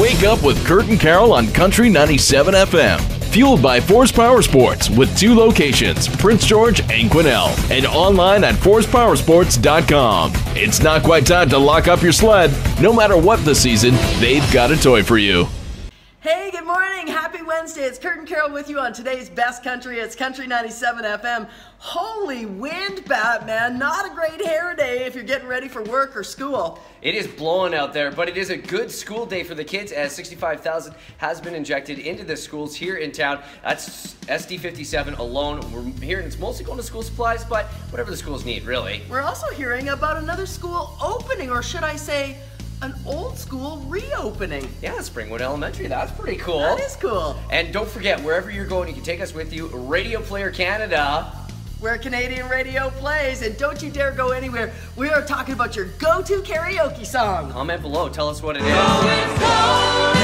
Wake up with Kurt and Carol on Country 97 FM. Fueled by Force Power Sports with two locations, Prince George and Quesnel, and online at forcepowersports.com. It's not quite time to lock up your sled. No matter what the season, they've got a toy for you. Morning. Happy Wednesday. It's Kurt and Carol with you on today's Best Country. It's Country 97 FM. Holy wind, Batman. Not a great hair day if you're getting ready for work or school. It is blowing out there, but it is a good school day for the kids as 65,000 has been injected into the schools here in town. That's SD 57 alone. We're hearing it's mostly going to school supplies, but whatever the schools need, really. We're also hearing about another school opening, or should I say, an old school reopening. Yeah, Springwood Elementary. That's pretty cool. That is cool. And don't forget, wherever you're going, you can take us with you. Radio Player Canada. Where Canadian radio plays, and don't you dare go anywhere. We are talking about your go to karaoke song. Comment below, tell us what it is.